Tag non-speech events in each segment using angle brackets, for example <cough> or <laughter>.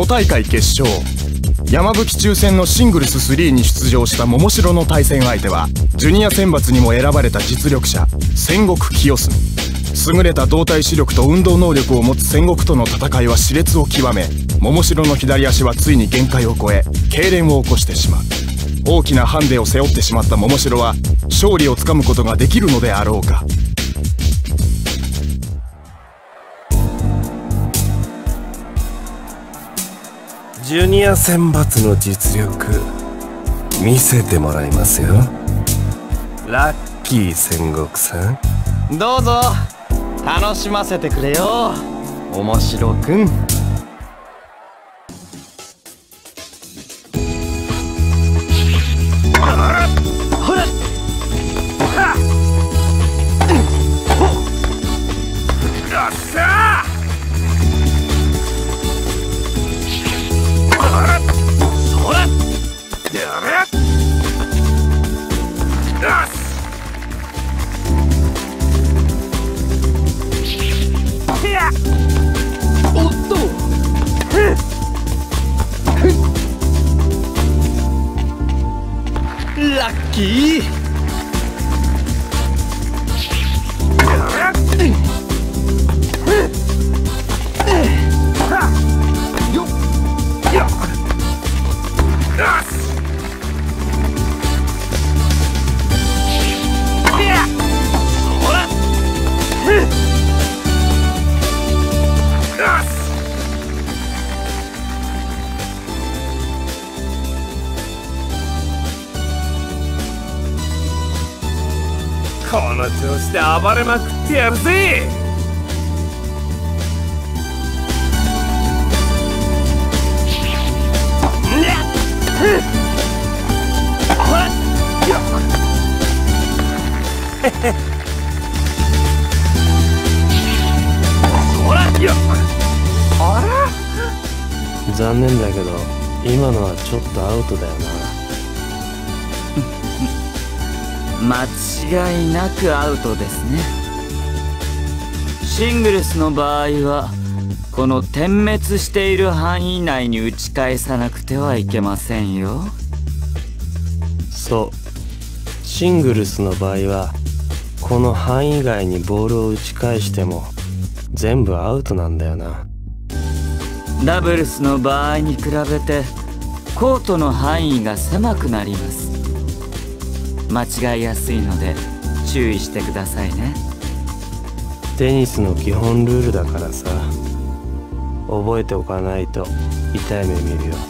都大会決勝。山吹抽選のシングルス3に出場した桃城の対戦相手はジュニア選抜にも選ばれた実力者戦国清澄。優れた動体視力と運動能力を持つ戦国との戦いは熾烈を極め桃城の左足はついに限界を超え痙攣を起こしてしまう。大きなハンデを背負ってしまった桃城は勝利をつかむことができるのであろうか。ジュニア選抜の実力見せてもらいますよ。ラッキー戦国さんどうぞ。楽しませてくれよ。面白くん。की この調子で暴れまくってやるぜ。<laughs> <laughs> 残念だけど今のはちょっとアウトだよな。間違いなくアウトですね。シングルスの場合はこの点滅している範囲内に打ち返さなくてはいけませんよ。そう。シングルスの場合はこの範囲外にボールを打ち返しても全部アウトなんだよな。ダブルスの場合に比べてコートの範囲が狭くなります間違いやすいので注意してくださいね。テニスの基本ルールだからさ。覚えておかないと痛い目見るよ。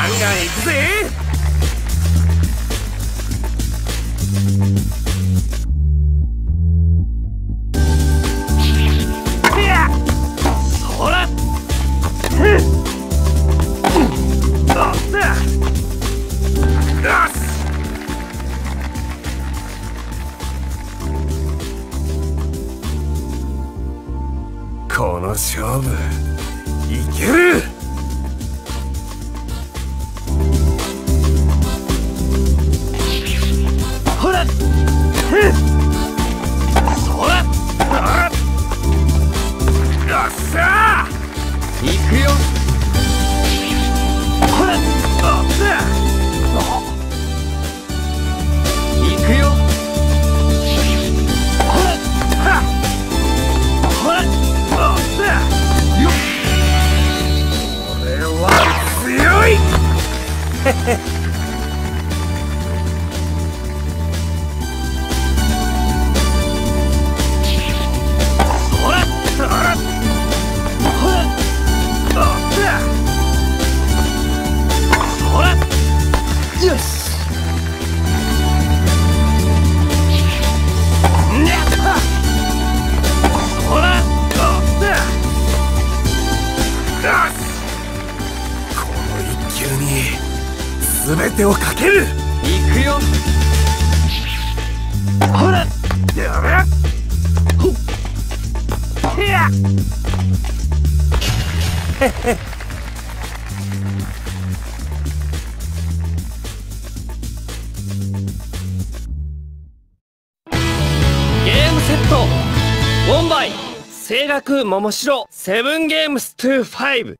ガン行くぜ。この勝負いけるだこの一球に全てをかけるいくよ。ほらやめほっへやへへゲームセットウォンバイ。声楽桃城セブンゲームス25